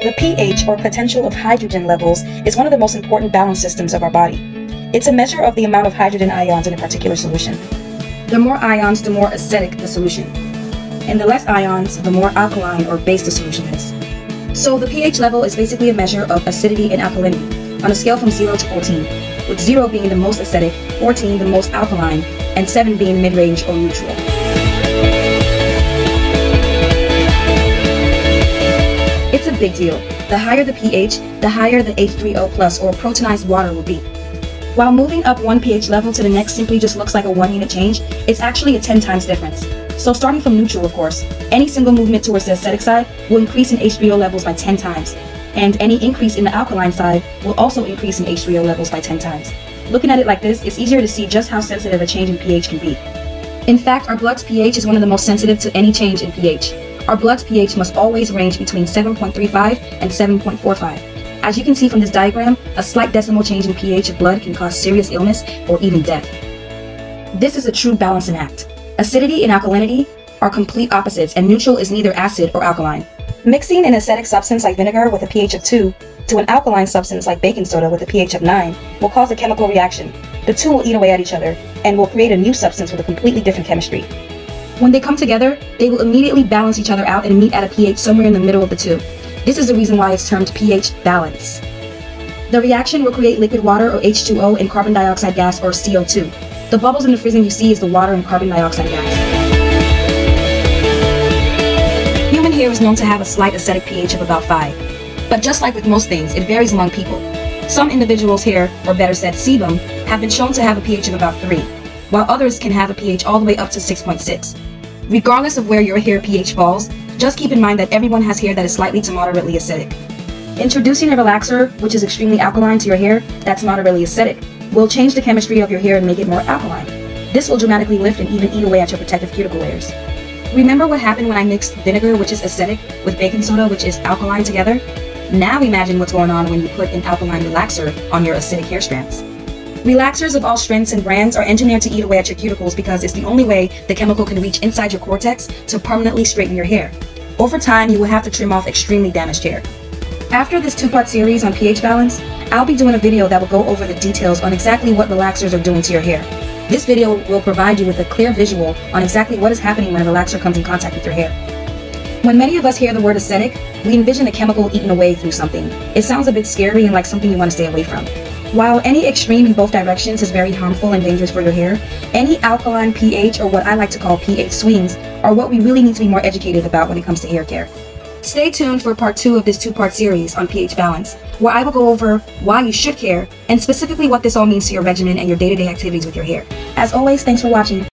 The pH, or potential of hydrogen levels, is one of the most important balance systems of our body. It's a measure of the amount of hydrogen ions in a particular solution. The more ions, the more acidic the solution. And the less ions, the more alkaline or base the solution is. So the pH level is basically a measure of acidity and alkalinity on a scale from 0 to 14, with 0 being the most acidic, 14 the most alkaline, and 7 being mid-range or neutral. Big deal. The higher the pH, the higher the H3O plus or protonized water will be. While moving up one pH level to the next simply just looks like a one unit change, it's actually a 10 times difference. So starting from neutral, of course, any single movement towards the acidic side will increase in H3O levels by 10 times. And any increase in the alkaline side will also increase in H3O levels by 10 times. Looking at it like this, it's easier to see just how sensitive a change in pH can be. In fact, our blood's pH is one of the most sensitive to any change in pH. Our blood's pH must always range between 7.35 and 7.45. As you can see from this diagram, a slight decimal change in pH of blood can cause serious illness or even death. This is a true balancing act. Acidity and alkalinity are complete opposites and neutral is neither acid or alkaline. Mixing an acidic substance like vinegar with a pH of 2 to an alkaline substance like baking soda with a pH of 9 will cause a chemical reaction. The two will eat away at each other and will create a new substance with a completely different chemistry. When they come together, they will immediately balance each other out and meet at a pH somewhere in the middle of the two. This is the reason why it's termed pH balance. The reaction will create liquid water or H2O and carbon dioxide gas or CO2. The bubbles in the freezing you see is the water and carbon dioxide gas. Human hair is known to have a slight acidic pH of about 5. But just like with most things, it varies among people. Some individuals' hair, or better said sebum, have been shown to have a pH of about 3, while others can have a pH all the way up to 6.6. Regardless of where your hair pH falls, just keep in mind that everyone has hair that is slightly to moderately acidic. Introducing a relaxer, which is extremely alkaline to your hair, that's moderately acidic, will change the chemistry of your hair and make it more alkaline. This will dramatically lift and even eat away at your protective cuticle layers. Remember what happened when I mixed vinegar, which is acidic, with baking soda, which is alkaline together? Now imagine what's going on when you put an alkaline relaxer on your acidic hair strands. Relaxers of all strengths and brands are engineered to eat away at your cuticles because it's the only way the chemical can reach inside your cortex to permanently straighten your hair. Over time, you will have to trim off extremely damaged hair. After this two-part series on pH balance, I'll be doing a video that will go over the details on exactly what relaxers are doing to your hair. This video will provide you with a clear visual on exactly what is happening when a relaxer comes in contact with your hair. When many of us hear the word acidic, we envision a chemical eaten away through something. It sounds a bit scary and like something you want to stay away from. While any extreme in both directions is very harmful and dangerous for your hair, any alkaline pH or what I like to call pH swings are what we really need to be more educated about when it comes to hair care. Stay tuned for part two of this two-part series on pH balance, where I will go over why you should care and specifically what this all means to your regimen and your day-to-day -day activities with your hair. As always, thanks for watching.